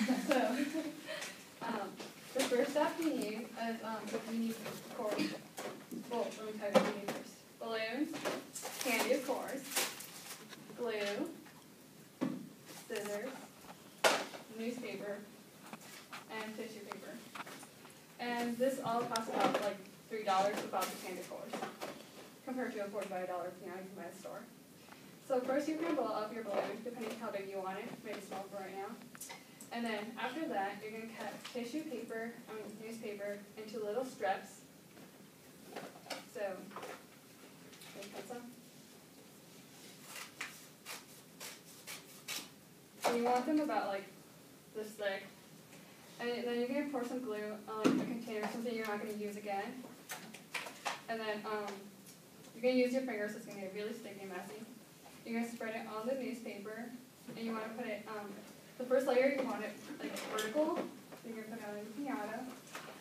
So, um, the first step you need is, um, you need cord. Well, let me tell you what you need first. Balloons, candy of course, glue, scissors, newspaper, and tissue paper. And this all costs about like three dollars about the candy course, compared to a forty-five dollar you can buy at store. So first you're gonna blow up your balloon, depending how big you want it, maybe small for right now. And then after that, you're gonna cut tissue paper, I mean newspaper, into little strips. So, can you cut some? And you want them about like this thick. And then you're gonna pour some glue on like a container, something you're not gonna use again. And then um, you're gonna use your fingers, it's gonna get really sticky and messy. You're gonna spread it on the newspaper, and you wanna put it, um, first layer you want it like vertical, so you're gonna put on the piñata.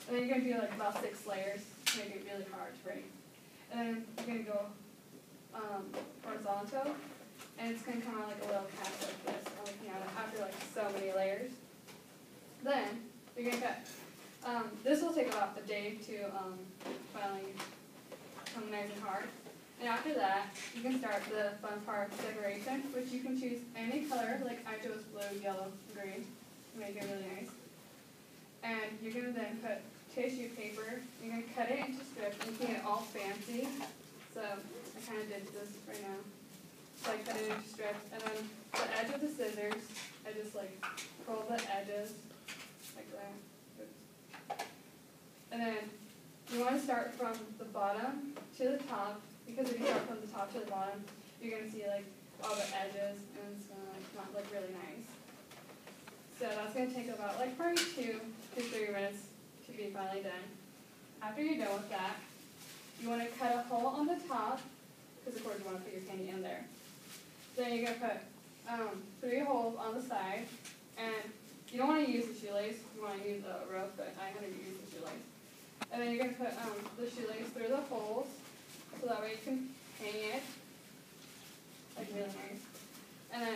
And then you're gonna do like about six layers to make it really hard to break. And then you're gonna go um, horizontal, and it's gonna come out like a little cast like this on the piñata after like so many layers. Then you're gonna cut. Um, this will take about a day to um, finally come nice and hard. And after that, you can start the fun part, of decoration, which you can choose any color, like I chose blue, yellow, green, to make it really nice. And you're gonna then put tissue paper, you're gonna cut it into strips, can get all fancy. So I kinda did this right now. So I cut it into strips, and then the edge of the scissors, I just like curl the edges like that. Oops. And then you wanna start from the bottom to the top, because if you start from the top to the bottom, you're gonna see like all the edges, and it's gonna like not look really nice. So that's gonna take about like probably two to three minutes to be finally done. After you're done with that, you wanna cut a hole on the top, because of course you wanna put your candy in there. Then you're gonna put, um, three holes on the side, and you don't wanna use the shoelace, you wanna use a rope, but I'm gonna use the shoelace. And then you're gonna put, um, the shoelace through the holes, so that way you can hang it like really nice. And then,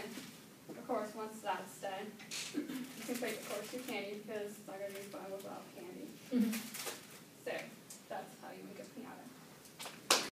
of course, once that's done, you can take, the course you candy because it's not gonna be fun without candy. Mm -hmm.